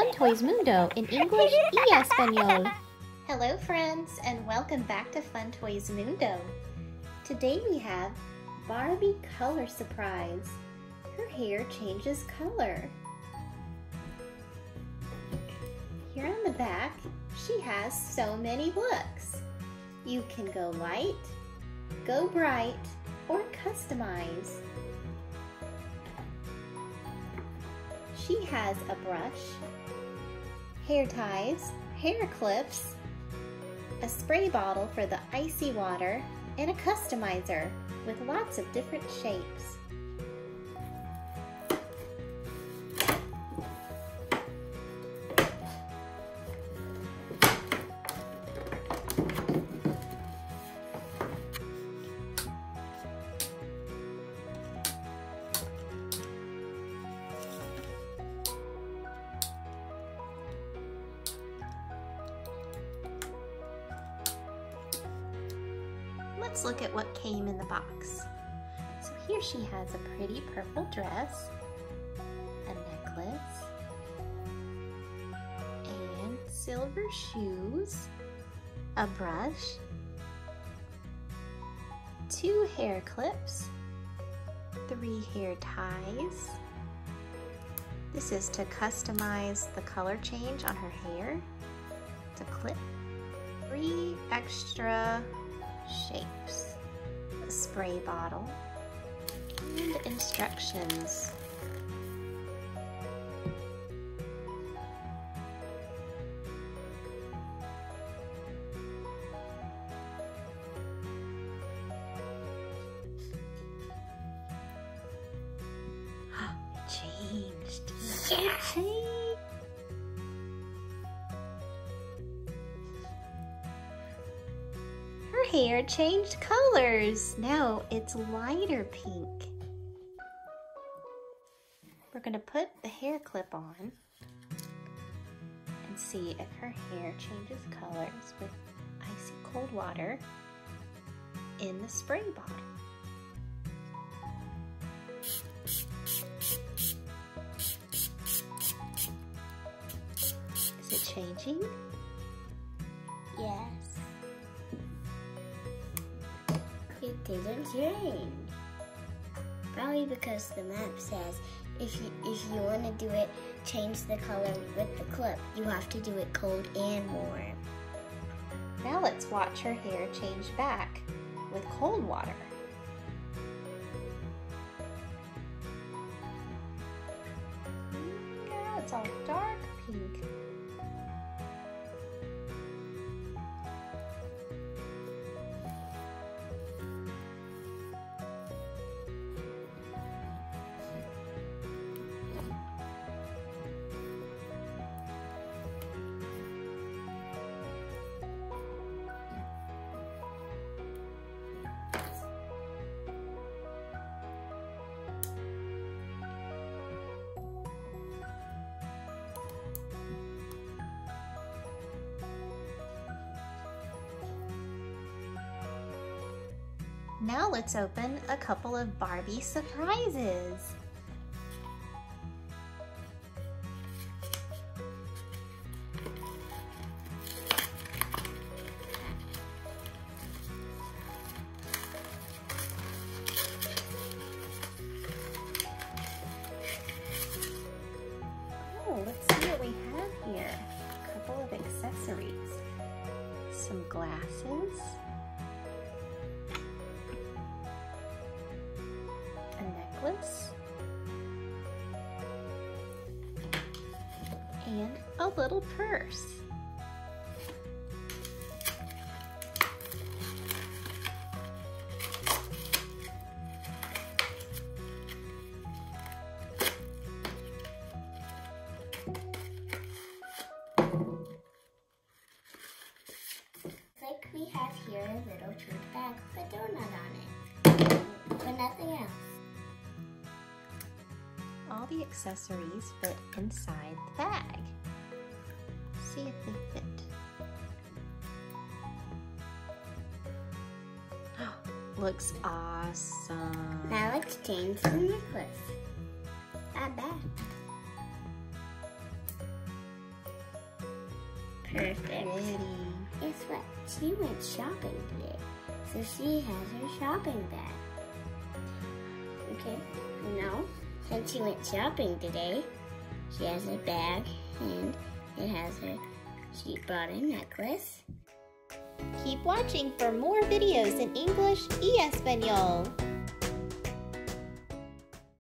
Fun Toys Mundo in English y Espanol. Hello friends and welcome back to Fun Toys Mundo. Today we have Barbie Color Surprise. Her hair changes color. Here on the back, she has so many looks. You can go light, go bright, or customize. She has a brush, hair ties, hair clips, a spray bottle for the icy water, and a customizer with lots of different shapes. Let's look at what came in the box. So here she has a pretty purple dress, a necklace, and silver shoes, a brush, two hair clips, three hair ties. This is to customize the color change on her hair. To clip. Three extra shapes, a spray bottle, and instructions. changed. It hair changed colors. Now it's lighter pink. We're gonna put the hair clip on and see if her hair changes colors with icy cold water in the spray bottle. Is it changing? Yes. Didn't change. Probably because the map says if you if you want to do it, change the color with the clip. You have to do it cold and warm. Now let's watch her hair change back with cold water. Now it's all dark pink. Now let's open a couple of Barbie surprises. Oh, let's see what we have here. A couple of accessories. Some glasses. Necklace, and a little purse. We have here a little tote bag with a donut on it, but nothing else. All the accessories fit inside the bag. See if they fit. Looks awesome. Now let's change the necklace. Not bad. Perfect. Guess what? She went shopping today. So she has her shopping bag. Okay, now, since she went shopping today, she has a bag and it has her, she bought a necklace. Keep watching for more videos in English y Espanol.